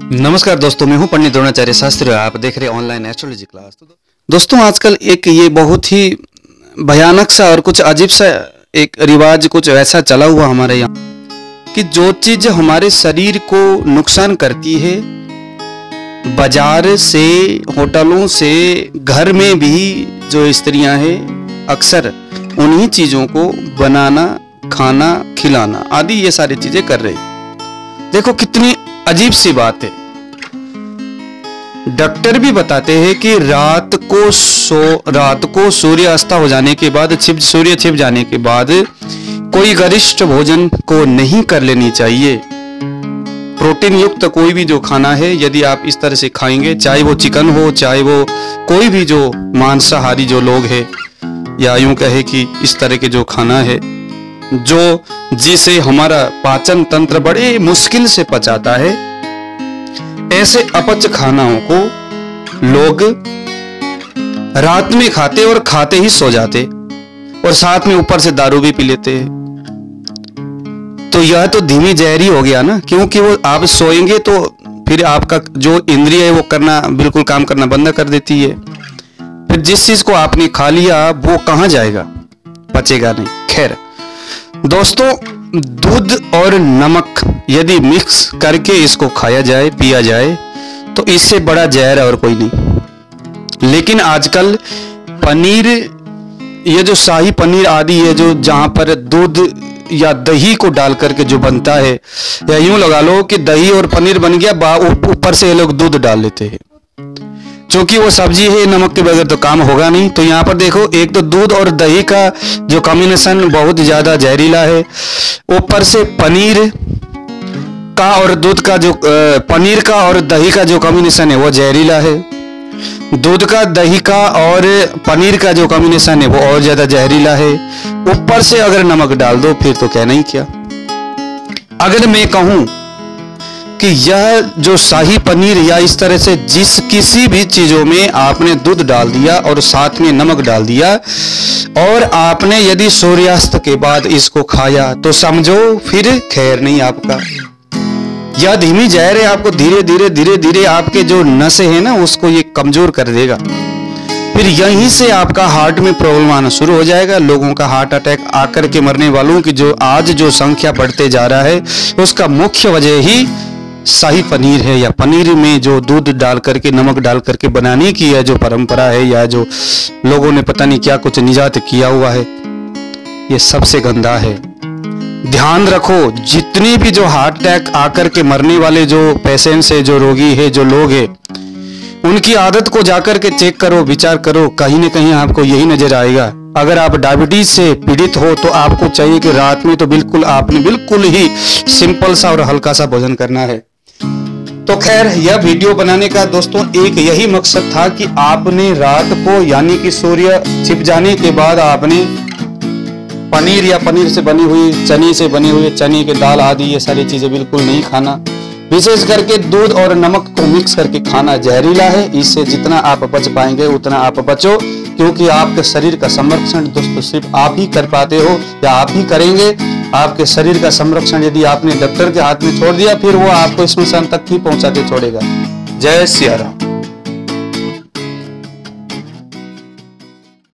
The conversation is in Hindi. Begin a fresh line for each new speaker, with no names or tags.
नमस्कार दोस्तों, मैं हूँ पंडित द्रोणाचार्य शास्त्री आप देख रहे ऑनलाइन एस्ट्रोलॉजी क्लास तो दोस्तों, आजकल एक ये बहुत ही भयानक सा और कुछ अजीब सा एक रिवाज, कुछ ऐसा चला हुआ हमारे यहाँ कि जो चीज़ हमारे शरीर को नुकसान करती है, बाज़ार से, होटलों से, घर में भी जो स्त्रियाँ हैं, अक्सर उन्हीं चीज़ों को बनाना, खाना, खिलाना आदि ये सारी चीज़ें कर रही। देखो, कितनी अजीब सी बात है। डॉक्टर भी बताते हैं कि रात को सो, रात को सूर्य अस्त हो जाने के बाद, छिप, सूर्य छिप जाने के बाद कोई गरिष्ठ भोजन को नहीं कर लेनी चाहिए। प्रोटीन युक्त कोई भी जो खाना है, यदि आप इस तरह से खाएँगे, चाहे वो चिकन हो, चाहे वो कोई भी जो मांसाहारी जो लोग हैं, या यूँ कहे कि इस तरह के जो खाना है जो जिसे हमारा पाचन तंत्र बड़े मुश्किल से पचाता है, ऐसे अपच खानाओं को लोग रात में खाते और खाते ही सो जाते और साथ में ऊपर से दारू भी पी लेते हैं। तो यह तो धीमी जहरी हो गया ना, क्योंकि वो आप सोएँगे तो फिर आपका जो इंद्रिय है वो करना, बिल्कुल काम करना बंद कर देती है। फिर जिस चीज़ को आपने खा लिया, वो कहाँ जाएगा? पचेगा नहीं। खैर दोस्तों, दूध और नमक यदि मिक्स करके इसको खाया जाए, पिया जाए तो इससे बड़ा जहर और कोई नहीं। लेकिन आजकल पनीर, ये जो शाही पनीर आदि है जो जहाँ पर दूध या दही को डाल करके जो बनता है, या यूँ लगा लो कि दही और पनीर बन गया ऊपर से ये लोग दूध डाल लेते हैं। क्योंकि वो सब्ज़ी है नमक के बगैर तो काम होगा नहीं तो यहाँ पर देखो, एक तो दूध और दही का जो कॉम्बिनेशन बहुत ज़्यादा जहरीला है। ऊपर से पनीर का और दूध का जो पनीर का और दही का जो कॉम्बिनेशन है, वो जहरीला है। दूध का, दही का और पनीर का जो कॉम्बिनेशन है, वो और ज़्यादा जहरीला है। ऊपर से अगर नमक डाल दो, फिर तो क्या नहीं किया। अगर मैं कहूँ कि यह जो शाही पनीर या इस तरह से जिस किसी भी चीज़ों में आपने दूध डाल दिया और साथ में नमक डाल दिया, और आपने यदि सूर्यास्त के बाद इसको खाया तो समझो फिर खैर नहीं आपका। यह धीमी जहर है आपको धीरे धीरे धीरे धीरे आपके जो नशे हैं ना, उसको ये कमज़ोर कर देगा। फिर यहीं से आपका हार्ट में प्रॉब्लम आना शुरू हो जाएगा। लोगों का हार्ट अटैक आकर के मरने वालों की जो, आज जो संख्या बढ़ते जा रहा है, उसका मुख्य वजह ही शाही पनीर है या पनीर में जो दूध डाल करके, नमक डाल करके बनाने की है जो परंपरा है या जो लोगों ने पता नहीं क्या कुछ निजात किया हुआ है, ये सबसे गंदा है। ध्यान रखो, जितने भी जो हार्ट अटैक आकर के मरने वाले जो पेशेंट्स है, जो रोगी है, जो लोग है, उनकी आदत को जाकर के चेक करो, विचार करो, कहीं ना कहीं आपको यही नज़र आएगा। अगर आप डायबिटीज़ से पीड़ित हो तो आपको चाहिए कि रात में तो बिल्कुल, आपने बिल्कुल ही सिंपल सा और हल्का सा भोजन करना है। तो खैर, यह वीडियो बनाने का दोस्तों एक यही मकसद था कि आपने रात को, यानी कि सूर्य छिप जाने के बाद आपने पनीर या पनीर से बनी हुई चनी से बनी हुई चनी के दाल आदि, ये सारी चीज़ें बिल्कुल नहीं खाना। विशेष करके दूध और नमक को मिक्स करके खाना जहरीला है। इससे जितना आप बच पाएँगे, उतना आप बचो। क्योंकि आपके शरीर का संरक्षण दोस्तों सिर्फ़ आप ही कर पाते हो या आप ही करेंगे, आपके शरीर का संरक्षण यदि आपने डॉक्टर के हाथ में छोड़ दिया, फिर वो आपको स्मशान तक ही पहुँचा के छोड़ेगा। जय सिया